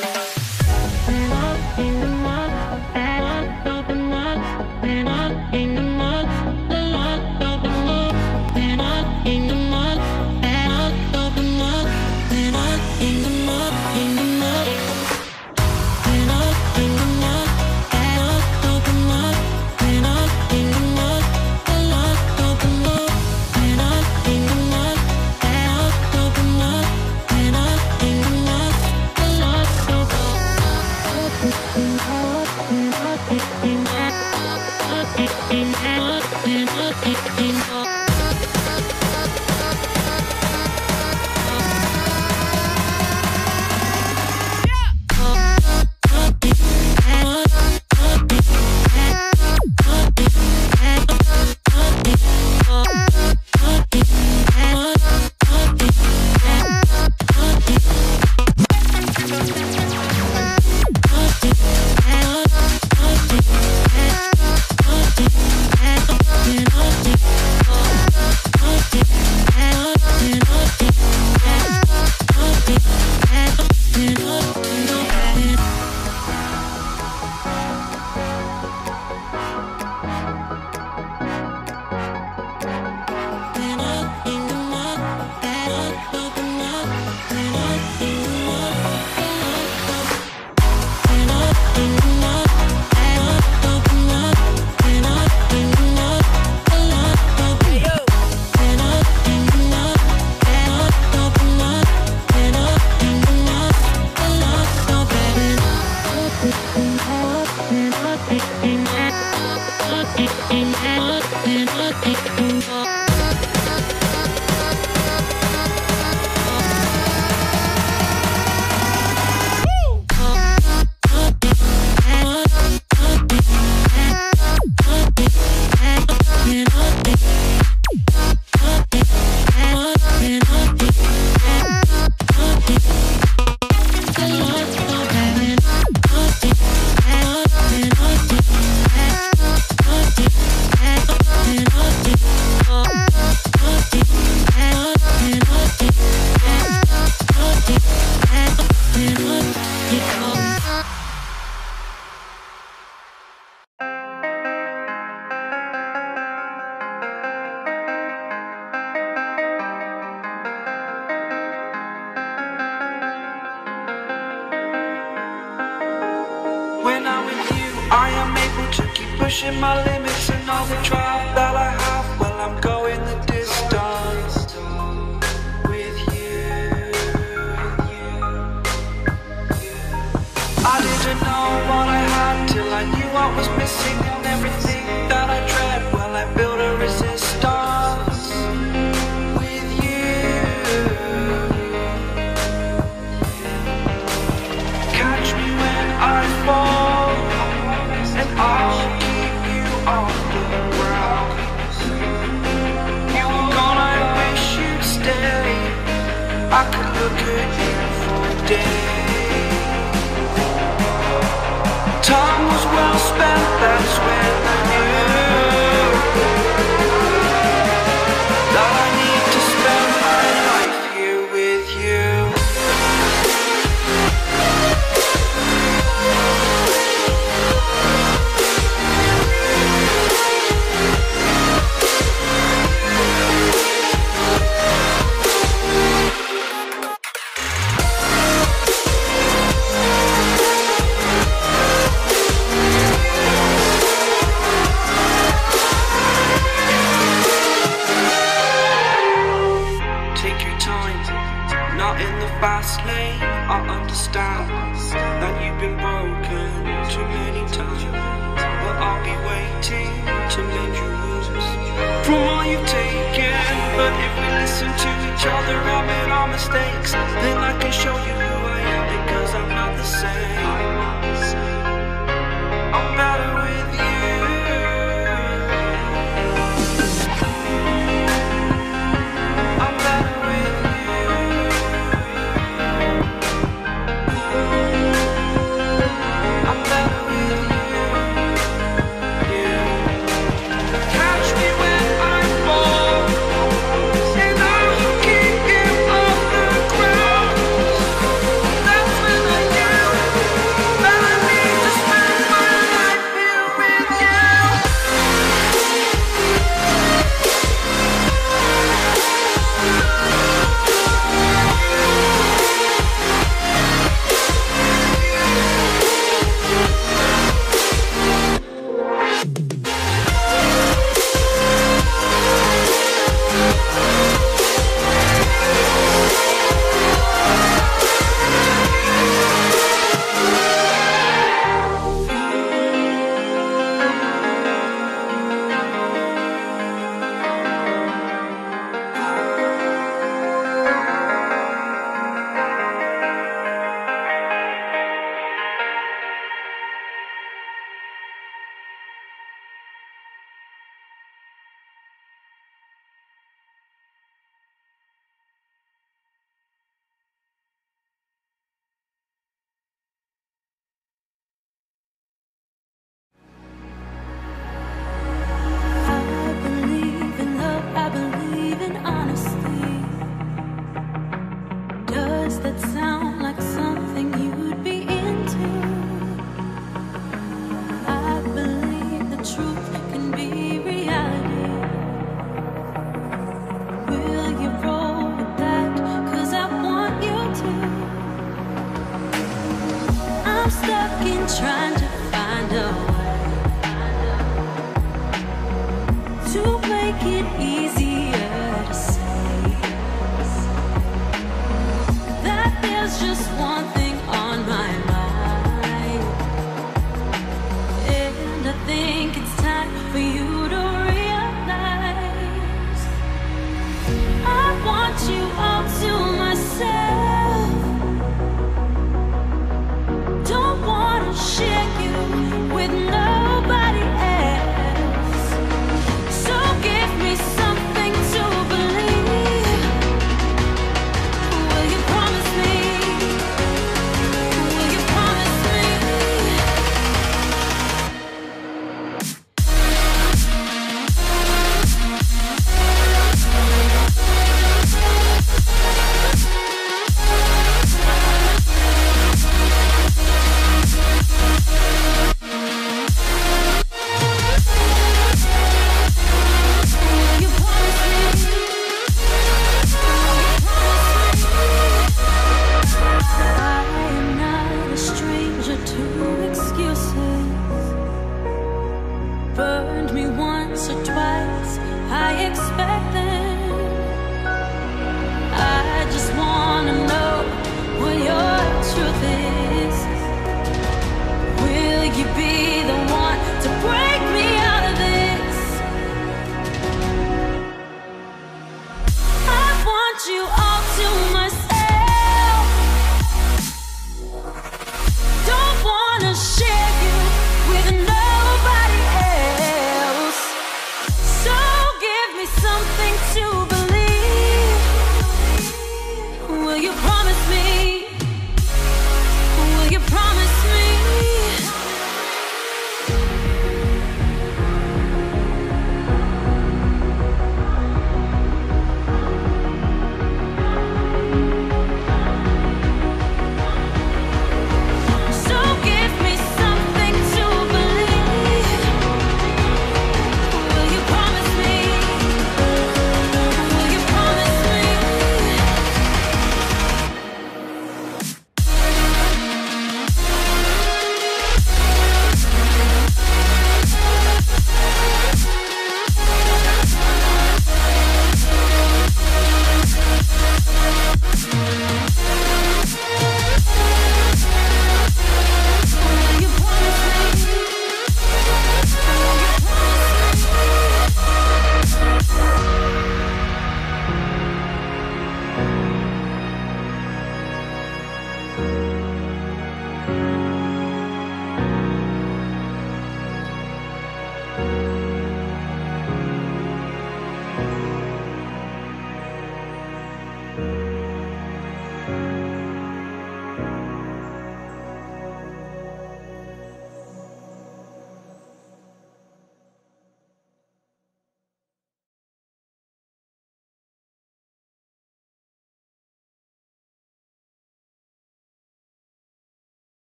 Bye. Pushing my limits and all the drive that I have. Well, I'm going the distance with you. I didn't know what I had till I knew what was missing be waiting to mend your wounds from all you've taken. But if we listen to each other, I admit our mistakes, then I can show you who I am because I'm not the same. I'm better with you.